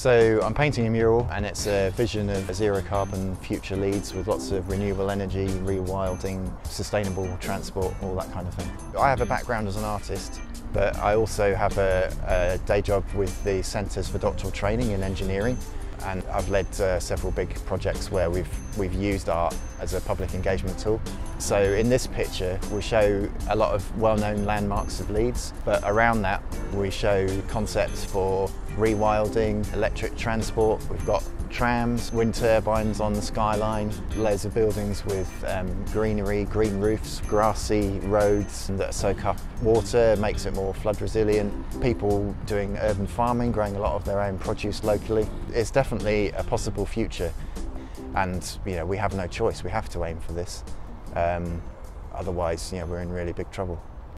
So I'm painting a mural and it's a vision of a zero carbon future Leeds with lots of renewable energy, rewilding, sustainable transport, all that kind of thing. I have a background as an artist but I also have a, a day job with the Centres for Doctoral Training in Engineering and I've led uh, several big projects where we've, we've used art as a public engagement tool. So in this picture we show a lot of well-known landmarks of Leeds, but around that we show concepts for rewilding, electric transport. We've got trams, wind turbines on the skyline, layers of buildings with um, greenery, green roofs, grassy roads that soak up water, makes it more flood resilient. People doing urban farming, growing a lot of their own produce locally. It's definitely a possible future and you know we have no choice, we have to aim for this. Um, otherwise you know, we're in really big trouble.